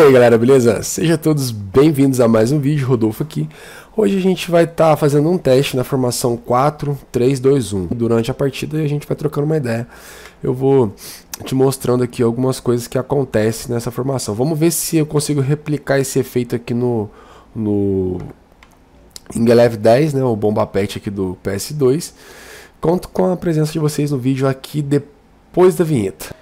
aí galera, beleza? Sejam todos bem-vindos a mais um vídeo, Rodolfo aqui. Hoje a gente vai estar tá fazendo um teste na formação 4-3-2-1. Durante a partida a gente vai trocando uma ideia. Eu vou te mostrando aqui algumas coisas que acontecem nessa formação. Vamos ver se eu consigo replicar esse efeito aqui no, no Ingelev 10, né, o Bomba Pet aqui do PS2. Conto com a presença de vocês no vídeo aqui depois da vinheta.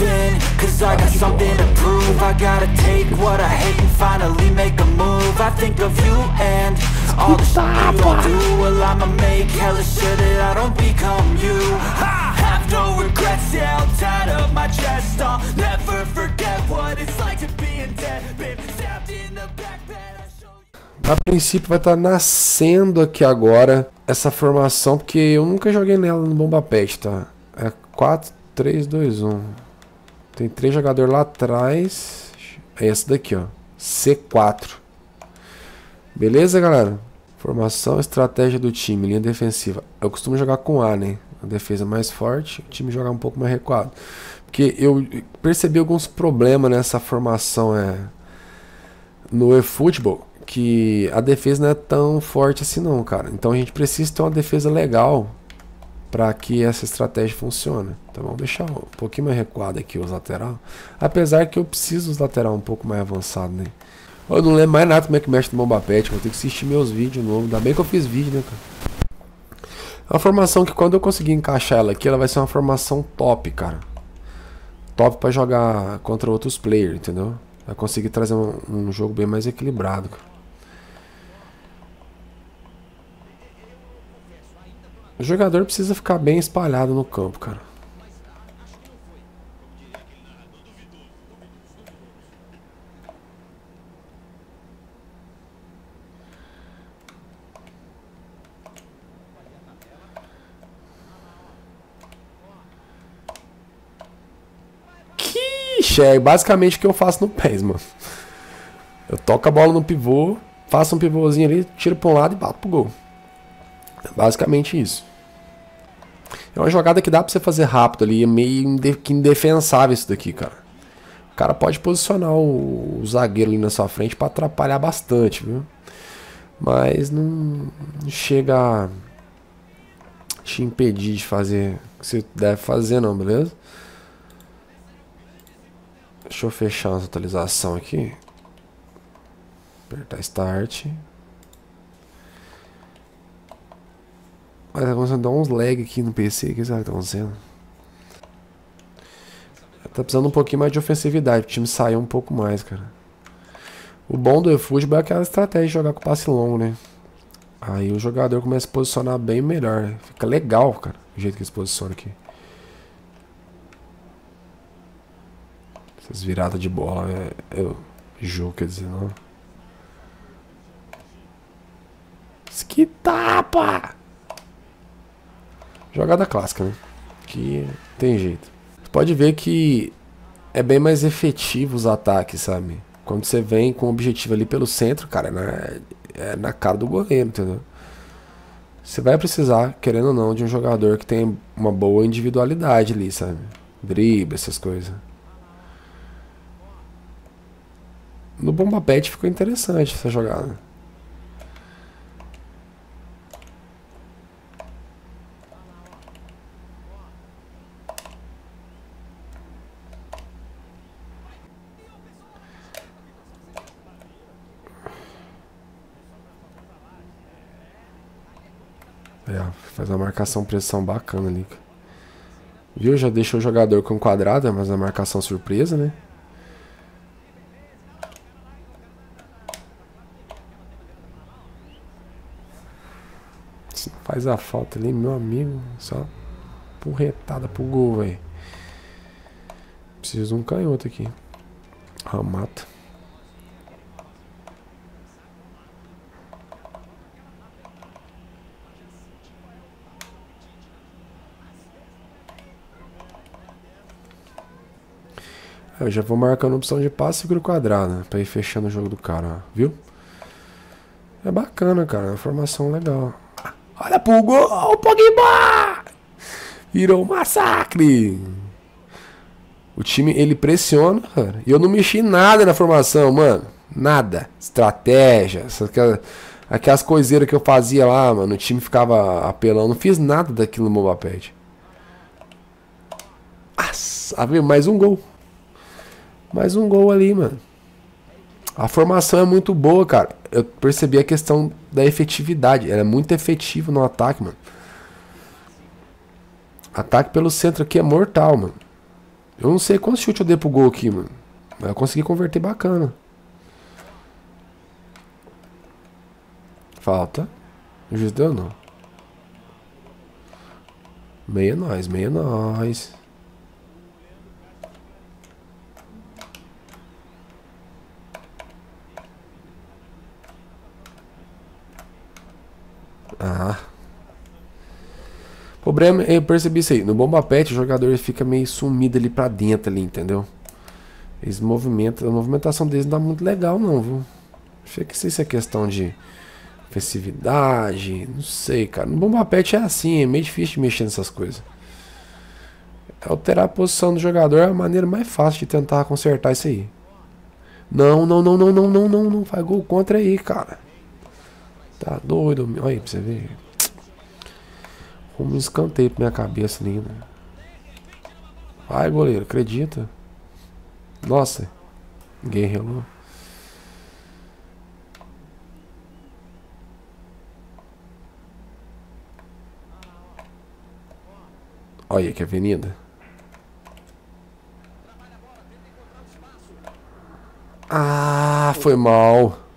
In, cause I got something to prove. I gotta take what I hate and finally make a move. I think of you and all the shit you don't do. Well I'ma make hella sure that I don't become you. I have no regrets, yeah, I'll tie up my chest. I'll never forget what it's like to be in debt. Been stabbed in the back you. A princípio vai estar nascendo aqui agora essa formação, porque eu nunca joguei nela no Bomba Pet, tá? É 4, 3, 2, 1. Tem três jogadores lá atrás. É esse daqui, ó. C4. Beleza, galera? Formação, estratégia do time, linha defensiva. Eu costumo jogar com A, né? A defesa mais forte, o time jogar um pouco mais recuado. Porque eu percebi alguns problemas nessa formação é, no eFootball, que a defesa não é tão forte assim não, cara. Então a gente precisa ter uma defesa legal para que essa estratégia funcione. Então vamos deixar um pouquinho mais recuado aqui os lateral. Apesar que eu preciso os lateral um pouco mais avançado, né? Eu não lembro mais nada como é que mexe no bomba pet, vou ter que assistir meus vídeos novos. Ainda bem que eu fiz vídeo, né, cara? É uma formação que quando eu conseguir encaixar ela aqui, ela vai ser uma formação top, cara. Top para jogar contra outros players, entendeu? Vai conseguir trazer um, um jogo bem mais equilibrado, cara. O jogador precisa ficar bem espalhado no campo, cara. Que é basicamente o que eu faço no PES, mano. Eu toco a bola no pivô, faço um pivôzinho ali, tiro para um lado e bato pro gol. É basicamente isso. É uma jogada que dá pra você fazer rápido ali, é meio indefensável isso daqui, cara. O cara pode posicionar o, zagueiro ali na sua frente para atrapalhar bastante, viu? Mas não, chega a te impedir de fazer o que você deve fazer não, beleza? Deixa eu fechar essa atualização aqui. Apertar Start. Mas tá começando a dar uns lag aqui no PC. O que será que tá acontecendo? Tá precisando um pouquinho mais de ofensividade. O time sair um pouco mais, cara. O bom do eFootball é aquela estratégia de jogar com passe longo, né? Aí o jogador começa a se posicionar bem melhor. Fica legal, cara, o jeito que ele se posiciona aqui. Essas viradas de bola, é, eu jogo, quer dizer, não. Que tapa! Jogada clássica, né? Que tem jeito. Você pode ver que é bem mais efetivo os ataques, sabe? Quando você vem com o objetivo ali pelo centro, cara, é na, é na cara do goleiro, entendeu? Você vai precisar, querendo ou não, de um jogador que tem uma boa individualidade ali, sabe? Drible, essas coisas. No Bomba Pet ficou interessante essa jogada. É, faz uma marcação pressão bacana ali. Viu? Já deixou o jogador com quadrada, mas a marcação surpresa, né? Faz a falta ali, meu amigo. Só porretada pro gol, velho. Preciso de um canhoto aqui. Ramata. Eu já vou marcando opção de passe e seguro quadrado, né? Pra ir fechando o jogo do cara, viu? É bacana, cara. É uma formação legal. Olha pro gol, Pogba! Virou um massacre. O time, ele pressiona, cara. E eu não mexi nada na formação, mano. Nada. Estratégia, aquelas, aquelas coiseiras que eu fazia lá, mano. O time ficava apelando. Não fiz nada daquilo no Mobapad. Nossa, mais um gol. Mais um gol ali, mano. A formação é muito boa, cara. Eu percebi a questão da efetividade. Ela é muito efetiva no ataque, mano. Ataque pelo centro aqui é mortal, mano. Eu não sei quantos chutes eu dei pro gol aqui, mano. Mas eu consegui converter bacana. Falta. O juiz deu não. Meia nós, meia nós. Ah. Problema, eu percebi isso aí. No Bomba Pet, o jogador fica meio sumido ali pra dentro ali, entendeu? Eles movimentam, a movimentação deles não dá muito legal não, viu? Achei que isso é questão de ofensividade, não sei, cara. No Bomba Pet é assim, é meio difícil de mexer nessas coisas. Alterar a posição do jogador é a maneira mais fácil de tentar consertar isso aí. Não, não, não, não, não, não, não, não. Faz gol contra aí, cara. Tá doido, olha aí pra você ver. Como um escanteio pra minha cabeça linda. Vai, goleiro, acredita. Nossa, ninguém relou. Olha que avenida. Ah, foi mal.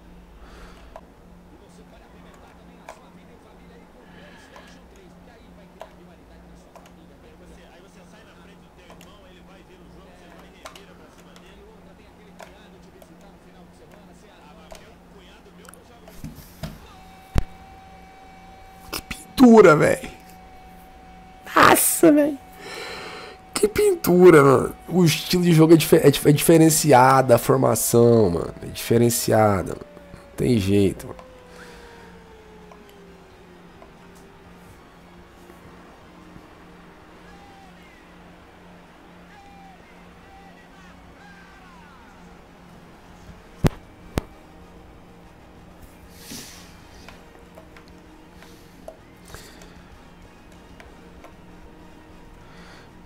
Pintura, velho. Nossa, velho. Que pintura, mano. O estilo de jogo é, dif é, é diferenciado, a formação, mano. É diferenciada, mano. Não tem jeito, mano.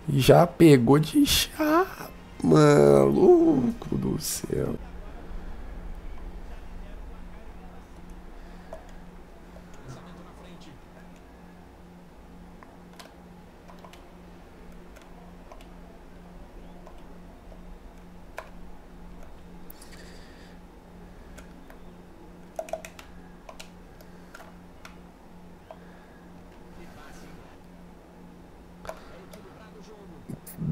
Já pegou de chá, maluco do céu.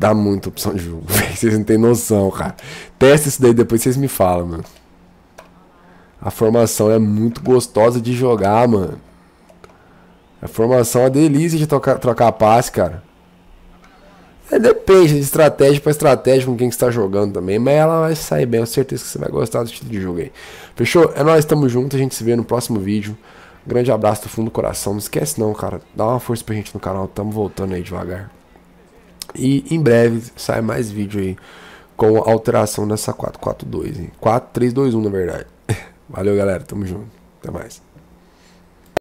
Dá muita opção de jogo, Vocês não tem noção, cara. Testa isso daí depois vocês me falam, mano. A formação é muito gostosa de jogar, mano. A formação é uma delícia de trocar, trocar passe, cara. É, depende de estratégia para estratégia com quem está jogando também. Mas ela vai sair bem. Eu certeza que você vai gostar do estilo de jogo aí. Fechou? É nós, estamos juntos. A gente se vê no próximo vídeo. Grande abraço do fundo do coração. Não esquece não, cara. Dá uma força pra gente no canal. Tamo voltando aí devagar. E em breve sai mais vídeo aí com alteração nessa 442, hein? 4321 na verdade. Valeu, galera. Tamo junto. Até mais.